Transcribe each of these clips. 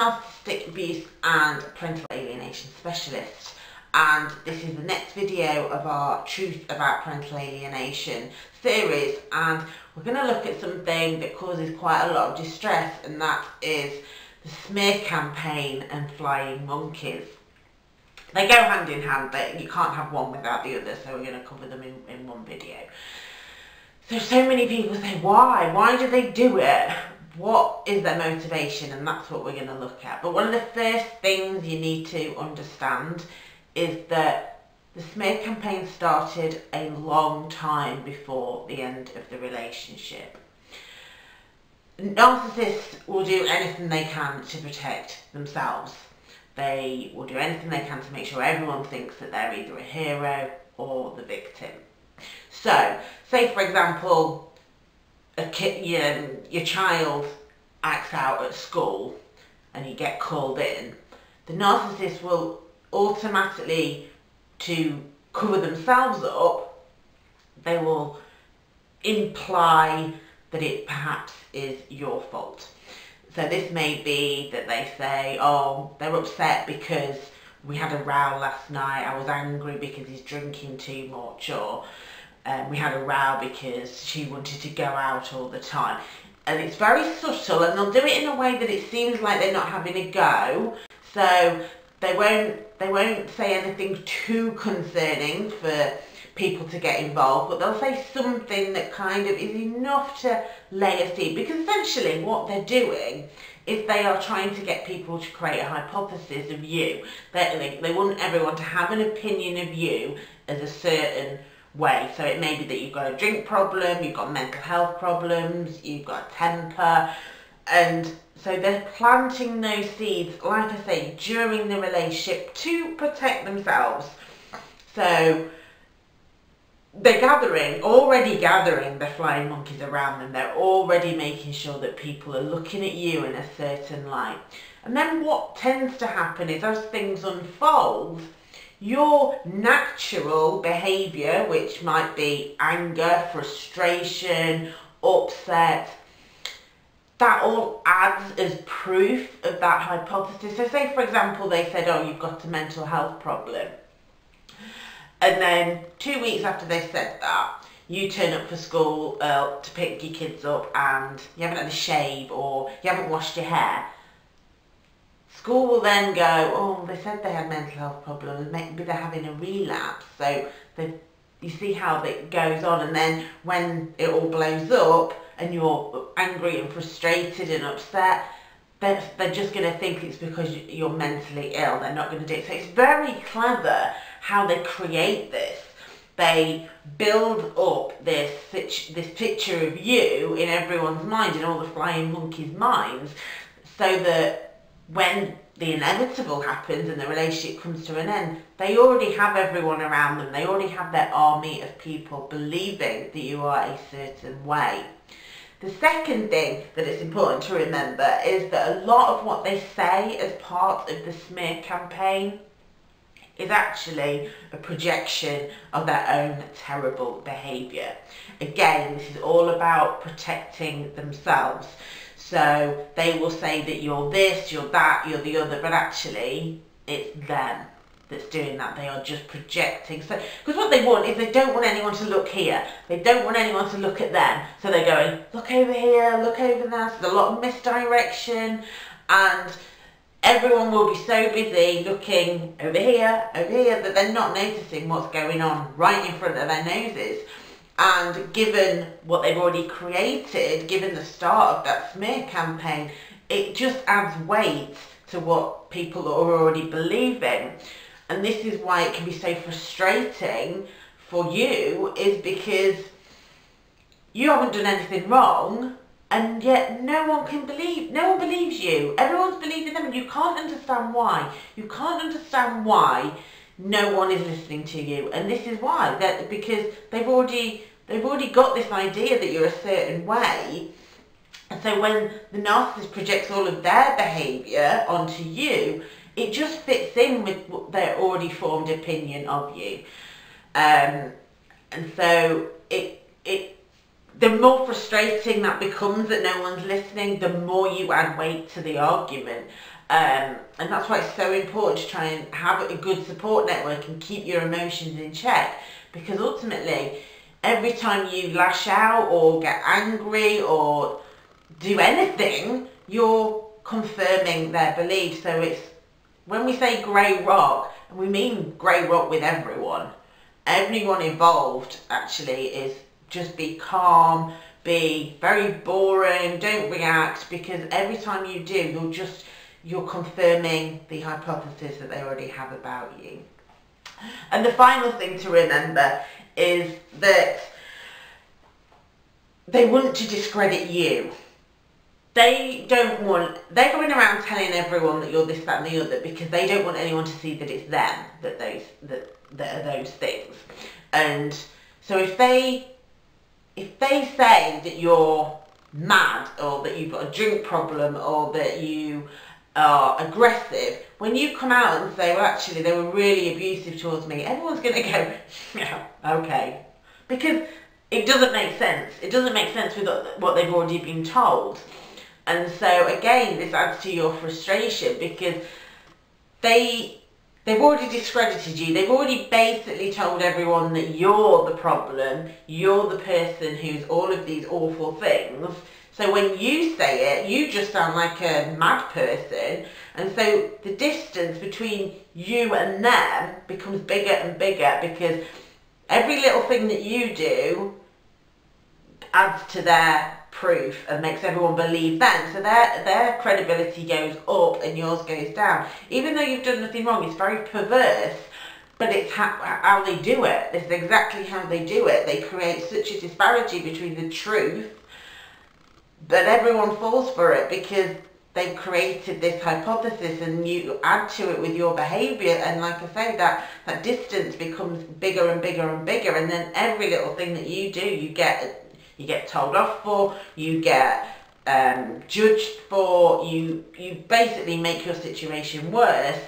Narcissistic abuse and parental alienation specialist and this is the next video of our Truth About Parental Alienation series and we're going to look at something that causes quite a lot of distress and that is the smear campaign and flying monkeys. They go hand in hand, but you can't have one without the other so we're going to cover them in, in one video. So, so many people say, why? Why do they do it? what is their motivation and that's what we're going to look at. But one of the first things you need to understand is that the smear campaign started a long time before the end of the relationship. Narcissists will do anything they can to protect themselves. They will do anything they can to make sure everyone thinks that they're either a hero or the victim. So, say for example, a kid, your, your child acts out at school and you get called in, the narcissist will automatically, to cover themselves up, they will imply that it perhaps is your fault. So this may be that they say, oh, they're upset because we had a row last night, I was angry because he's drinking too much, or um, we had a row because she wanted to go out all the time. And it's very subtle and they'll do it in a way that it seems like they're not having a go. So they won't, they won't say anything too concerning for people to get involved, but they'll say something that kind of is enough to lay a seed. Because essentially what they're doing is they are trying to get people to create a hypothesis of you. They, they, want everyone to have an opinion of you as a certain way. So it may be that you've got a drink problem, you've got mental health problems, you've got temper, and so they're planting those seeds, like I say, during the relationship to protect themselves. So they're gathering, already gathering the flying monkeys around them. They're already making sure that people are looking at you in a certain light. And then what tends to happen is as things unfold, your natural behaviour, which might be anger, frustration, upset, that all adds as proof of that hypothesis. So say, for example, they said, oh, you've got a mental health problem. And then two weeks after they said that, you turn up for school uh, to pick your kids up and you haven't had a shave or you haven't washed your hair School will then go, oh, they said they had mental health problems, maybe they're having a relapse. So they, you see how it goes on and then when it all blows up and you're angry and frustrated and upset, they're, they're just going to think it's because you're mentally ill. They're not going to do it. So it's very clever how they create this. They build up this, this picture of you in everyone's mind, in all the flying monkeys' minds, so that when the inevitable happens and the relationship comes to an end, they already have everyone around them. They already have their army of people believing that you are a certain way. The second thing that it's important to remember is that a lot of what they say as part of the smear campaign is actually a projection of their own terrible behaviour. Again, this is all about protecting themselves. So they will say that you're this, you're that, you're the other, but actually it's them that's doing that. They are just projecting. So, because what they want is they don't want anyone to look here. They don't want anyone to look at them. So they're going, look over here, look over there. So there's a lot of misdirection and everyone will be so busy looking over here, over here, that they're not noticing what's going on right in front of their noses. And given what they've already created, given the start of that smear campaign, it just adds weight to what people are already believing. And this is why it can be so frustrating for you, is because you haven't done anything wrong, and yet no one can believe, no one believes you. Everyone's believing them, and you can't understand why. You can't understand why no one is listening to you. And this is why, that because they've already They've already got this idea that you're a certain way And so when the narcissist projects all of their behaviour onto you, it just fits in with their already formed opinion of you. Um, and so it it the more frustrating that becomes that no one's listening, the more you add weight to the argument. Um, and that's why it's so important to try and have a good support network and keep your emotions in check. Because ultimately, every time you lash out or get angry or do anything, you're confirming their beliefs. So it's when we say grey rock, we mean grey rock with everyone, everyone involved actually is just be calm, be very boring, don't react because every time you do, you're just you're confirming the hypothesis that they already have about you. And the final thing to remember is that they want to discredit you. They don't want, they're going around telling everyone that you're this, that and the other because they don't want anyone to see that it's them that those, that, that are those things. And so if they if they say that you're mad or that you've got a drink problem or that you are aggressive, when you come out and say, well, actually, they were really abusive towards me, everyone's going to go, yeah, okay. Because it doesn't make sense. It doesn't make sense with what they've already been told. And so, again, this adds to your frustration because they They've already discredited you. They've already basically told everyone that you're the problem. You're the person who's all of these awful things. So when you say it, you just sound like a mad person. And so the distance between you and them becomes bigger and bigger because every little thing that you do adds to their proof and makes everyone believe them. So their, their credibility goes up and yours goes down. Even though you've done nothing wrong, it's very perverse, but it's how, how they do it. This is exactly how they do it. They create such a disparity between the truth that everyone falls for it because they've created this hypothesis and you add to it with your behaviour and like I say that that distance becomes bigger and bigger and bigger and then every little thing that you do you get you get told off for, you get um, judged for, you, you basically make your situation worse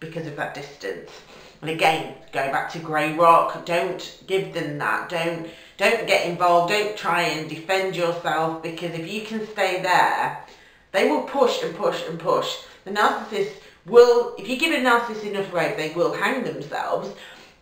because of that distance. And again, going back to grey rock, don't give them that. Don't don't get involved. Don't try and defend yourself because if you can stay there, they will push and push and push. The narcissist will, if you give a narcissist enough rope, they will hang themselves.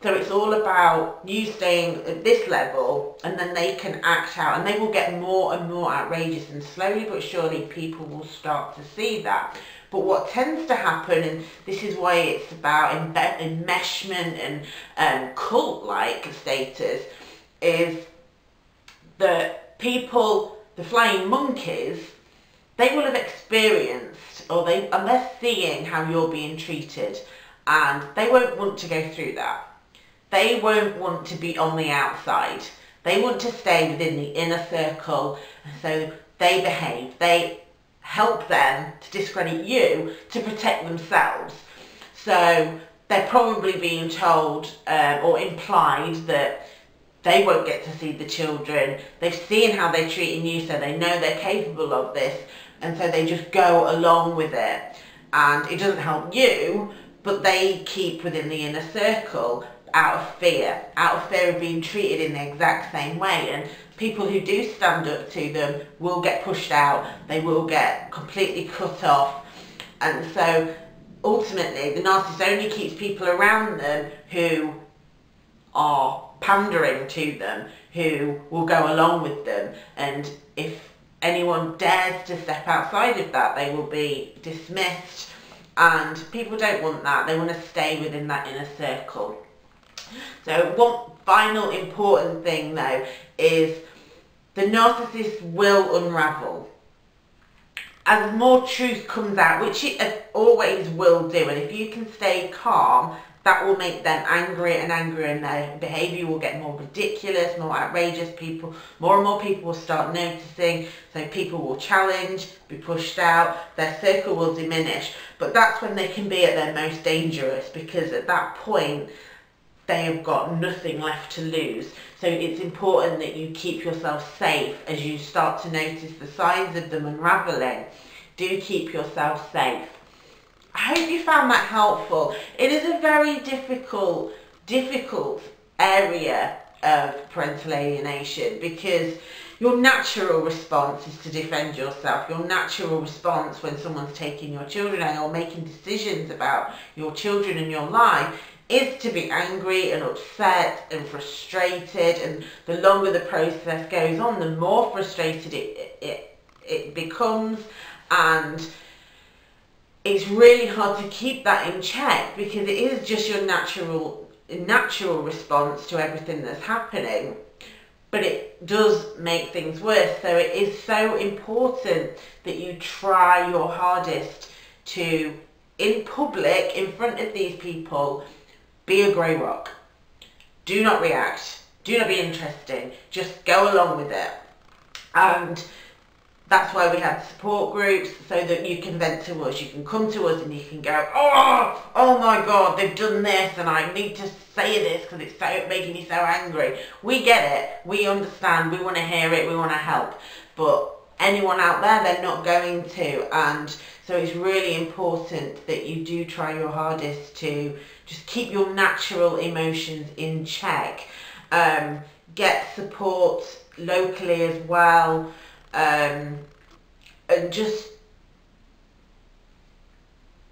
So it's all about you staying at this level and then they can act out and they will get more and more outrageous and slowly but surely people will start to see that. But what tends to happen, and this is why it's about enmeshment and um, cult-like status, is that people, the flying monkeys, they will have experienced or they and they're seeing how you're being treated and they won't want to go through that they won't want to be on the outside. They want to stay within the inner circle. And so they behave. They help them to discredit you to protect themselves. So they're probably being told um, or implied that they won't get to see the children. They've seen how they're treating you, so they know they're capable of this, and so they just go along with it. And it doesn't help you, but they keep within the inner circle out of fear, out of fear of being treated in the exact same way. And people who do stand up to them will get pushed out, they will get completely cut off. And so ultimately the narcissist only keeps people around them who are pandering to them, who will go along with them. And if anyone dares to step outside of that, they will be dismissed. And people don't want that. They want to stay within that inner circle. So one final important thing though is the narcissist will unravel. As more truth comes out, which it always will do, and if you can stay calm, that will make them angrier and angrier and their behaviour will get more ridiculous, more outrageous. People, more and more people will start noticing. So people will challenge, be pushed out, their circle will diminish. But that's when they can be at their most dangerous because at that point, they have got nothing left to lose. So it's important that you keep yourself safe as you start to notice the signs of them unraveling. Do keep yourself safe. I hope you found that helpful. It is a very difficult, difficult area of parental alienation because your natural response is to defend yourself. Your natural response when someone's taking your children or making decisions about your children and your life is to be angry and upset and frustrated and the longer the process goes on the more frustrated it, it, it becomes. And it's really hard to keep that in check because it is just your natural natural response to everything that's happening but it does make things worse. So it is so important that you try your hardest to in public in front of these people be a grey rock. Do not react. Do not be interesting. Just go along with it. And that's why we have support groups so that you can vent to us. You can come to us and you can go, oh, oh my God, they've done this and I need to say this because it's so making me so angry. We get it. We understand. We want to hear it. We want to help. But anyone out there, they're not going to. And so it's really important that you do try your hardest to just keep your natural emotions in check. Um, get support locally as well. Um, and just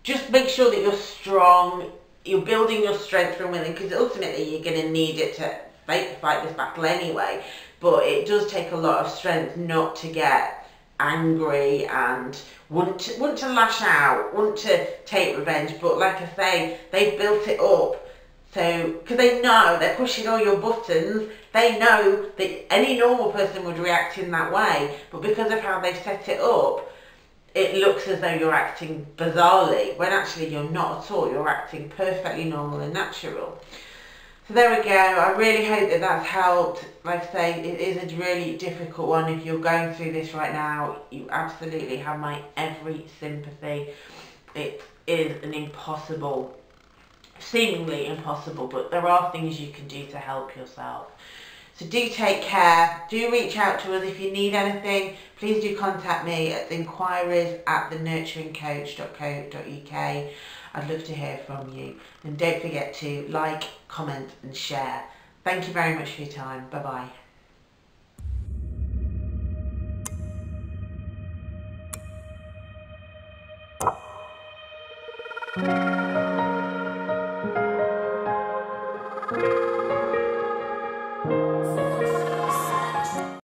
just make sure that you're strong. You're building your strength from within because ultimately you're going to need it to fight, fight this battle anyway. But it does take a lot of strength not to get angry and want to, want to lash out, want to take revenge. But like I say, they've built it up. So, because they know they're pushing all your buttons, they know that any normal person would react in that way. But because of how they've set it up, it looks as though you're acting bizarrely, when actually you're not at all. You're acting perfectly normal and natural. There we go. I really hope that that's helped. Like I say, it is a really difficult one. If you're going through this right now, you absolutely have my every sympathy. It is an impossible, seemingly impossible, but there are things you can do to help yourself. So do take care. Do reach out to us if you need anything. Please do contact me at the inquiries at thenurturingcoach.co.uk. I'd love to hear from you. And don't forget to like, comment and share. Thank you very much for your time. Bye bye.